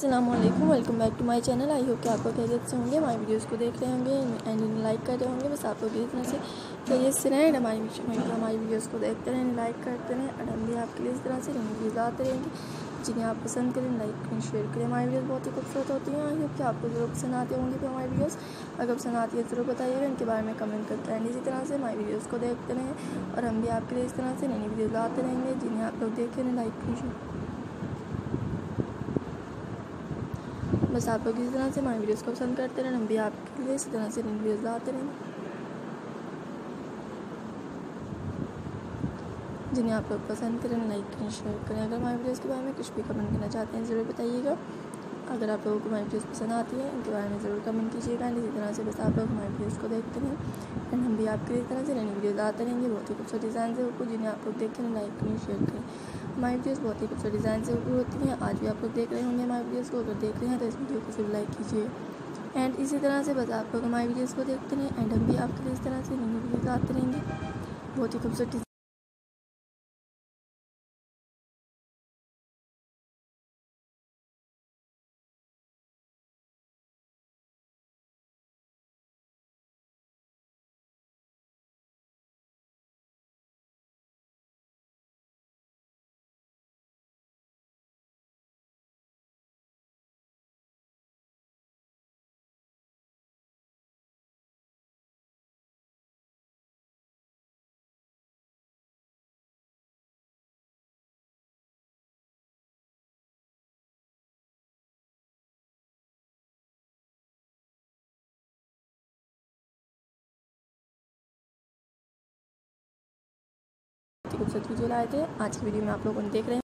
Aslam welcome back to my channel I hope कि आपको खैरियत से होंगे, हमारी वीडियोस को देख रहे होंगे एंड इन्हें लाइक कर रहे होंगे, बस आप लोग इस तरह से खैरियत से रहें हमारी हमारी वीडियोस को देखते रहें लाइक करते रहें और हम भी आपके लिए इस तरह से रिव्यूज़ आते रहेंगे। जिन्हें आप पसंद करें लाइक करें शेयर करें। हमारी वीडियोस बहुत ही खूबसूरत होती हैं। आई होप कि आपको ज़रूर पसंद आते होंगे तो हमारी वीडियोस अगर पसंद आती है, ज़रूर बताइएगा। इनके बारे में कमेंट करते रहें। इसी तरह से हमारी वीडियोज़ को देखते रहें, और हम भी आपके लिए इस तरह से नई नई वीडियोज़ लाते रहेंगे। जिन्हें आप लोग देखें लाइक करें बस आप लोग इसी तरह से हमारी वीडियोस को पसंद करते रहें, हम भी आपके लिए इसी तरह से नई वीडियोस लाते रहें। जिन्हें आप लोग पसंद करें, लाइक करें शेयर करें। अगर हमारे वीडियोस के बारे में कुछ भी कमेंट करना चाहते हैं, ज़रूर बताइएगा। अगर आप लोगों को हमारी वीडियोस पसंद आती है, उनके बारे में ज़रूर कमेंट कीजिएगा एंड इसी तरह से बस आप लोग हमारी वीडियोस को देखते हैं एंड हम भी आपके लिए इस तरह से नई वीडियोस आते रहेंगे। बहुत ही खूबसूरत डिज़ाइन से ऊपर जिन्हें आप लोग देखें लाइक करें शेयर करें। हमारी वीडियोस बहुत ही खूबसूरत डिज़ाइन से ऊपर होती हैं। आज भी आप लोग देख रहे होंगे हमारी वीडियोज़ को। अगर देख रहे हैं तो इस वीडियो को सिर्फ़ लाइक कीजिए। एंड इसी तरह से बस आप लोग हमारी वीडियोज़ को देखते रहें। एंड हम भी आपके लिए इस तरह से नई वीडियोज़ आते रहेंगे। बहुत ही खूबसूरत खूबसूरत वीडियो लाए थे। आज की वीडियो में आप लोगों ने देख रहे हैं।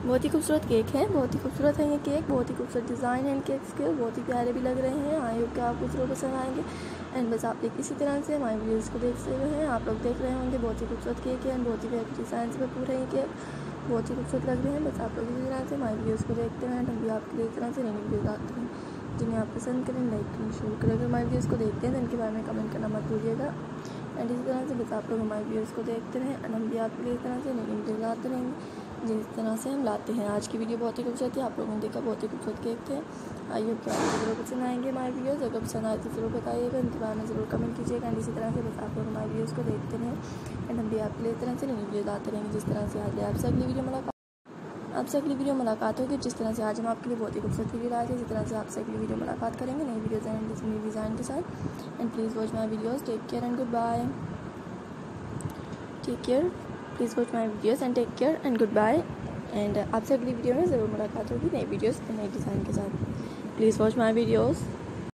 बहुत ही खूबसूरत केक है, बहुत ही खूबसूरत है ये केक। बहुत ही खूबसूरत डिज़ाइन है इन केक्स के बहुत ही प्यारे भी लग रहे हैं। आई होप कि आपको ज़रूर पसंद आएँगे। एंड बस आप एक इसी तरह से हमारे वीडियोज़ को देख रहे हैं। आप लोग देख रहे होंगे, बहुत ही खूबसूरत केक है एंड बहुत ही प्यारे डिज़ाइन से भरपूर है ये केक। बहुत ही खूबसूरत लग रहे हैं। बस आप लोग इसी तरह से हमारी वीडियोज़ को देखते हैं हम भी आपके लिए इस तरह से नई वीडियोज़ आते हैं जिन्हें आप पसंद करें, लाइक करें शेयर करें। अगर हमारी वीडियोज़ को देखते हैं तो इनके बारे में कमेंट करना मत भूलिएगा। एंड इसी तरह से बस आप लोग हमारे वीडियोस को देखते रहें एंड हम भी आपके लिए इस तरह से नई वीडियो लाते रहेंगे, जिस तरह से हम लाते हैं। आज की वीडियो बहुत ही खूबसूरत है आप लोगों ने देखा बहुत ही खूबसूरत केक थे। आइए क्या ज़रूर पसंद आएँगे हमारे वीडियोज़ अगर पसंद आए तो ज़रूर बताइएगा इनके बारे में ज़रूर कमेंट कीजिएगा एंड इसी तरह से बस आप लोग हमारे वीडियोज़ को देखते रहें। एंड हम भी आपके लिए इस तरह से नई वीडियो लाते रहेंगे, जिस तरह से आज आपसे अगली वीडियो मुलाकात आपसे अगली वीडियो मुलाकात होगी। जिस तरह से आज हम आपके लिए बहुत ही खूबसूरत वीडियो लाए थे जिस तरह से आपसे अगली वीडियो मुलाकात करेंगे। नई वीडियोज़ एंड नई डिज़ाइन के साथ। And please watch my videos take care and goodbye take care please watch my videos and take care and goodbye and आपसे अगली वीडियो में ज़रूर मुलाकात होगी नई वीडियोज़ नए डिज़ाइन के साथ। Please watch my videos